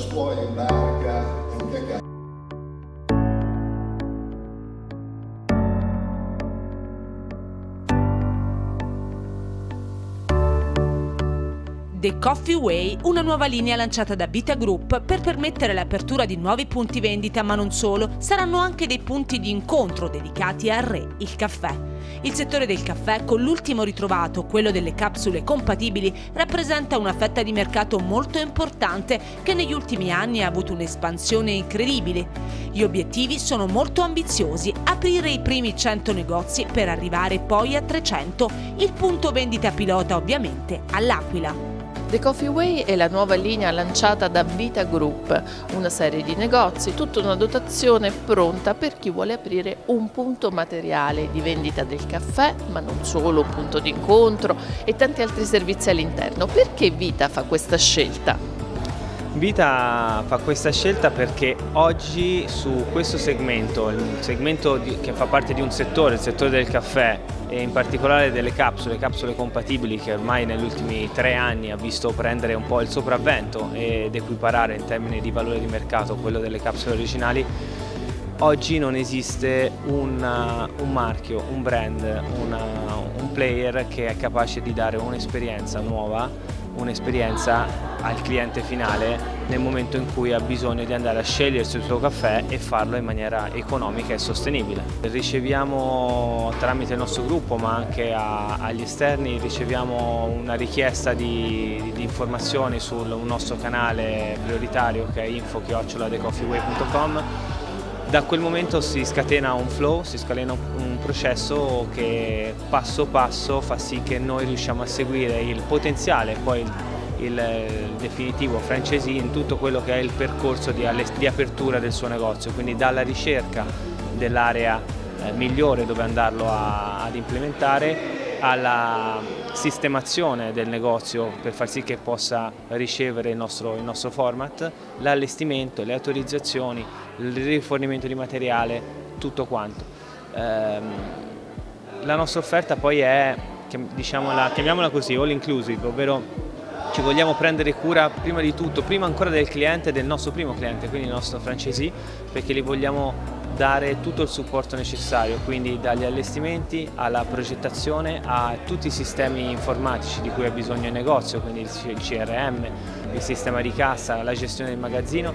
la scuola in barca The Coffee Way, una nuova linea lanciata da Vita Group per permettere l'apertura di nuovi punti vendita, ma non solo, saranno anche dei punti di incontro dedicati al re, il caffè. Il settore del caffè, con l'ultimo ritrovato, quello delle capsule compatibili, rappresenta una fetta di mercato molto importante che negli ultimi anni ha avuto un'espansione incredibile. Gli obiettivi sono molto ambiziosi, aprire i primi 100 negozi per arrivare poi a 300, il punto vendita pilota ovviamente all'Aquila. The Coffee Way è la nuova linea lanciata da Vita Group, una serie di negozi, tutta una dotazione pronta per chi vuole aprire un punto materiale di vendita del caffè, ma non solo, un punto di incontro e tanti altri servizi all'interno. Perché Vita fa questa scelta? Vita fa questa scelta perché oggi su questo segmento, il segmento che fa parte di un settore, il settore del caffè e in particolare delle capsule, capsule compatibili che ormai negli ultimi tre anni ha visto prendere un po' il sopravvento ed equiparare in termini di valore di mercato quello delle capsule originali, oggi non esiste un, un marchio, un brand, una, un player che è capace di dare un'esperienza nuova un'esperienza al cliente finale nel momento in cui ha bisogno di andare a scegliersi il suo caffè e farlo in maniera economica e sostenibile. Riceviamo tramite il nostro gruppo ma anche a, agli esterni riceviamo una richiesta di, di, informazioni sul nostro canale prioritario che è info-thecoffeeway.com da quel momento si scatena un flow, si scatena un processo che passo passo fa sì che noi riusciamo a seguire il potenziale, poi il, il definitivo franchisee in tutto quello che è il percorso di, di apertura del suo negozio, quindi dalla ricerca dell'area eh, migliore dove andarlo a, ad implementare alla sistemazione del negozio per far sì che possa ricevere il nostro, il nostro format, l'allestimento, le autorizzazioni, il rifornimento di materiale, tutto quanto. Ehm, la nostra offerta poi è, diciamola, chiamiamola così, all inclusive, ovvero ci vogliamo prendere cura prima di tutto, prima ancora del cliente, del nostro primo cliente, quindi il nostro franchisee, perché li vogliamo dare tutto il supporto necessario, quindi dagli allestimenti alla progettazione a tutti i sistemi informatici di cui ha bisogno il negozio, quindi il CRM, il sistema di cassa, la gestione del magazzino,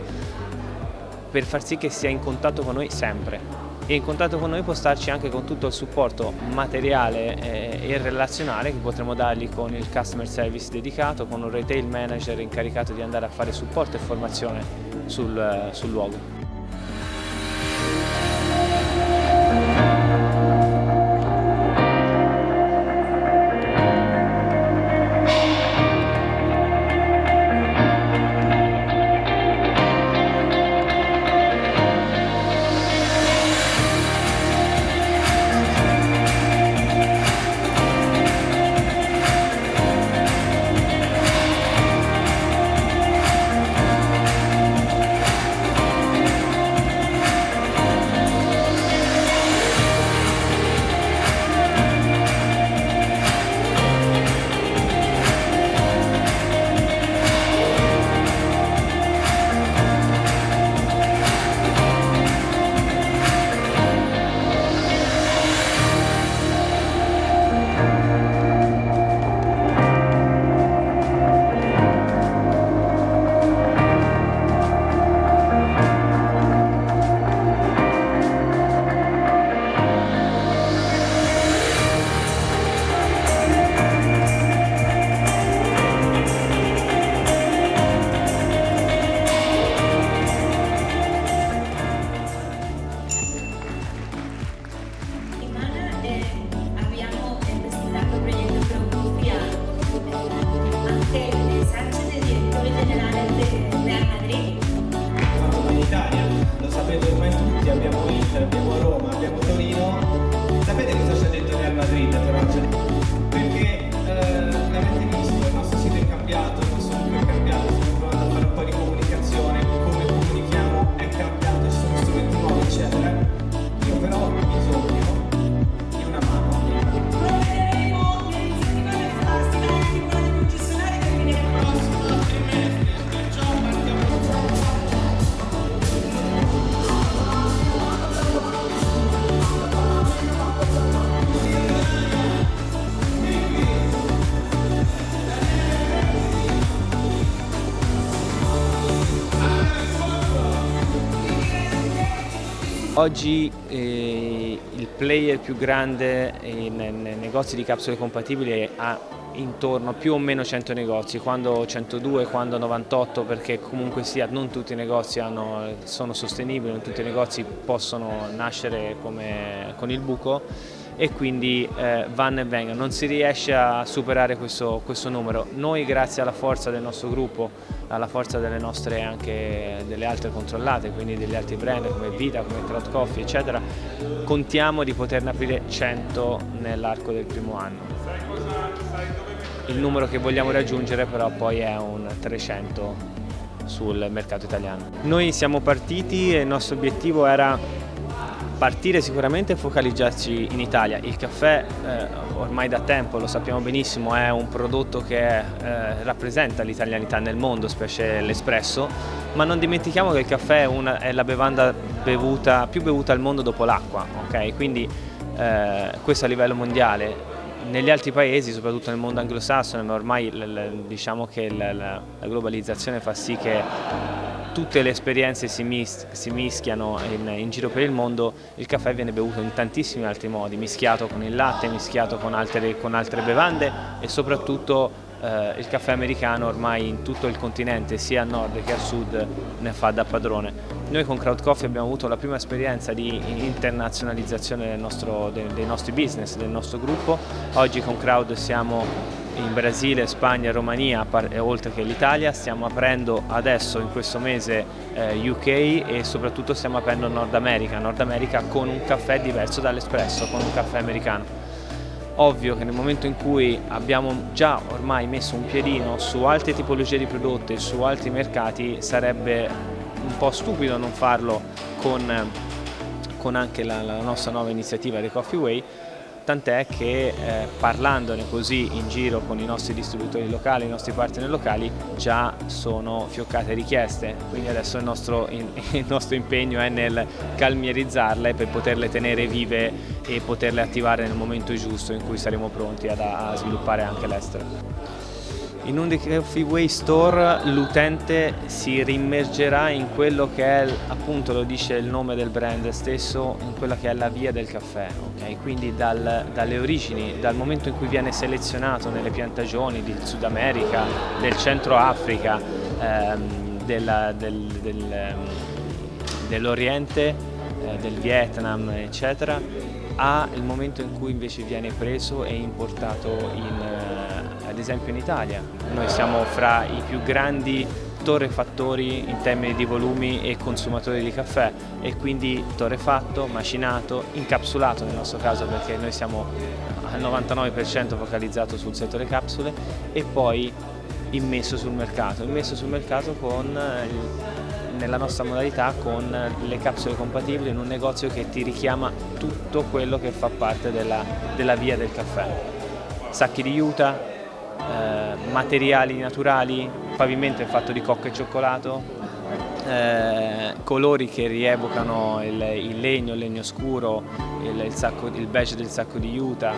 per far sì che sia in contatto con noi sempre e in contatto con noi può starci anche con tutto il supporto materiale eh, e relazionale che potremo dargli con il customer service dedicato, con un retail manager incaricato di andare a fare supporto e formazione sul, sul luogo. Oggi eh, il player più grande nei, nei negozi di capsule compatibili ha intorno più o meno 100 negozi, quando 102, quando 98 perché comunque sia non tutti i negozi hanno, sono sostenibili, non tutti i negozi possono nascere come, con il buco e quindi eh, vanno e vengono, non si riesce a superare questo, questo, numero. Noi grazie alla forza del nostro gruppo, alla forza delle nostre anche delle altre controllate, quindi degli altri brand come Vita, come Crowd Coffee eccetera, contiamo di poterne aprire 100 nell'arco del primo anno. Il numero che vogliamo raggiungere però poi è un 300 sul mercato italiano. Noi siamo partiti e il nostro obiettivo era partire sicuramente e focalizzarci in Italia. Il caffè eh, ormai da tempo, lo sappiamo benissimo, è un prodotto che eh, rappresenta l'italianità nel mondo, specie l'espresso, ma non dimentichiamo che il caffè è, una, è la bevanda bevuta, più bevuta al mondo dopo l'acqua, okay? quindi eh, questo a livello mondiale. Negli altri paesi, soprattutto nel mondo anglosassone, ma ormai diciamo che la, la globalizzazione fa sì che tutte le esperienze si, mis si mischiano in, in, giro per il mondo, il caffè viene bevuto in tantissimi altri modi, mischiato con il latte, mischiato con altre, con altre bevande e soprattutto eh, il caffè americano ormai in tutto il continente, sia a nord che a sud, ne fa da padrone. Noi con Crowd Coffee abbiamo avuto la prima esperienza di internazionalizzazione del nostro, dei, dei nostri business, del nostro gruppo, oggi con Crowd siamo in Brasile, Spagna, Romania, oltre che l'Italia, stiamo aprendo adesso in questo mese eh, UK e soprattutto stiamo aprendo Nord America, Nord America con un caffè diverso dall'espresso, con un caffè americano. Ovvio che nel momento in cui abbiamo già ormai messo un piedino su altre tipologie di prodotti, su altri mercati, sarebbe un po' stupido non farlo con, con anche la, la nostra nuova iniziativa The Coffee Way, tant'è che eh, parlandone così in giro con i nostri distributori locali, i nostri partner locali, già sono fioccate richieste, quindi adesso il nostro, il nostro impegno è nel calmierizzarle per poterle tenere vive e poterle attivare nel momento giusto in cui saremo pronti ad, a sviluppare anche l'estero. In un Coffee Way Store l'utente si rimmergerà in quello che è, appunto lo dice il nome del brand stesso, in quella che è la via del caffè, okay? quindi dal, dalle origini, dal momento in cui viene selezionato nelle piantagioni del Sud America, del Centro Africa, ehm, della, del, del, ehm, dell'Oriente, eh, del Vietnam, eccetera, a il momento in cui invece viene preso e importato in, eh, ad esempio in Italia. Noi siamo fra i più grandi torrefattori in termini di volumi e consumatori di caffè e quindi torrefatto, macinato, incapsulato nel nostro caso perché noi siamo al 99% focalizzato sul settore capsule e poi immesso sul mercato, immesso sul mercato con il nella nostra modalità con le capsule compatibili in un negozio che ti richiama tutto quello che fa parte della, della via del caffè. Sacchi di juta, eh, materiali naturali, pavimento è fatto di cocco e cioccolato, eh, colori che rievocano il, il, legno, il legno scuro, il, il, sacco, il beige del sacco di juta,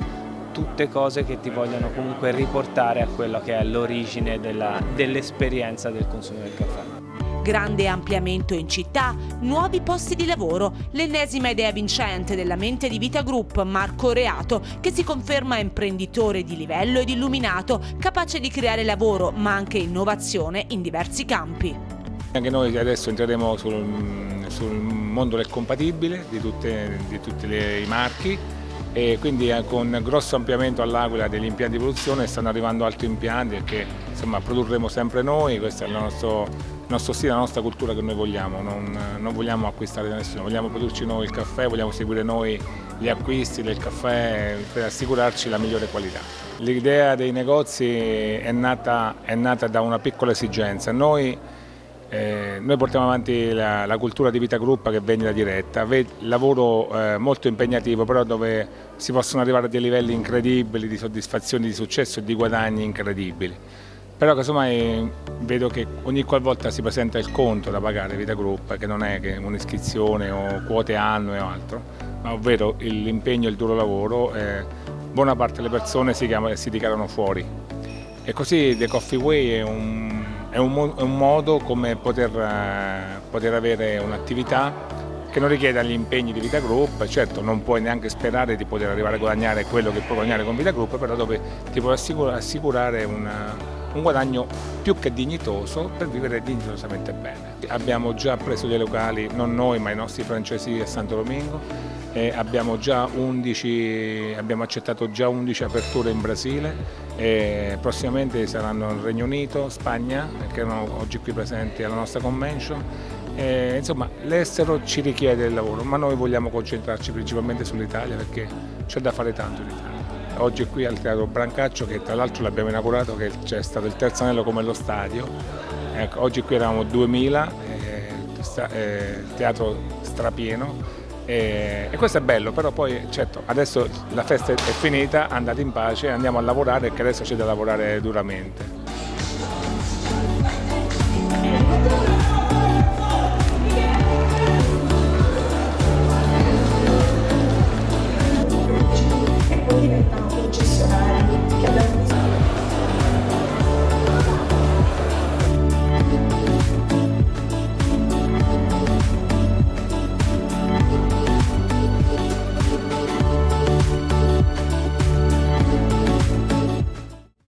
tutte cose che ti vogliono comunque riportare a quello che è l'origine dell'esperienza del consumo del caffè grande ampliamento in città, nuovi posti di lavoro, l'ennesima idea vincente della mente di Vita Group Marco Reato, che si conferma imprenditore di livello ed illuminato, capace di creare lavoro ma anche innovazione in diversi campi. Anche noi adesso entreremo sul, sul mondo del compatibile di, tutti i marchi e quindi eh, con grosso ampliamento all'Aquila degli impianti di produzione stanno arrivando altri impianti perché insomma, produrremo sempre noi, questo è il nostro il nostro stile, la nostra cultura che noi vogliamo, non, non, vogliamo acquistare da nessuno, vogliamo produrci noi il caffè, vogliamo seguire noi gli acquisti del caffè per assicurarci la migliore qualità. L'idea dei negozi è nata, è nata, da una piccola esigenza. Noi, eh, noi portiamo avanti la, la, cultura di vita gruppa che vendita diretta, lavoro eh, molto impegnativo però dove si possono arrivare a dei livelli incredibili di soddisfazione, di successo e di guadagni incredibili. Però casomai vedo che ogni qualvolta si presenta il conto da pagare Vita Group, che non è un'iscrizione o quote annue o altro, ma ovvero l'impegno e il duro lavoro, eh, buona parte delle persone si, chiama, si, dichiarano fuori. E così The Coffee Way è un, è un, è un modo come poter, eh, poter avere un'attività che non richieda gli impegni di Vita Group, certo non puoi neanche sperare di poter arrivare a guadagnare quello che puoi guadagnare con Vita Group, però dove ti può assicurare una, un guadagno più che dignitoso per vivere dignitosamente bene. Abbiamo già preso dei locali, non noi ma i nostri francesi a Santo Domingo, abbiamo, 11, abbiamo, accettato già 11 aperture in Brasile, prossimamente saranno in Regno Unito, Spagna, che erano oggi qui presenti alla nostra convention. Eh, insomma, l'estero ci richiede il lavoro, ma noi vogliamo concentrarci principalmente sull'Italia perché c'è da fare tanto in Italia. Oggi qui al Teatro Brancaccio, che tra l'altro l'abbiamo inaugurato, che c'è stato il terzo anello come lo stadio. Ecco, oggi qui eravamo 2000, eh, eh, teatro strapieno e, e, questo è bello, però poi certo adesso la festa è finita, andate in pace, andiamo a lavorare perché adesso c'è da lavorare duramente.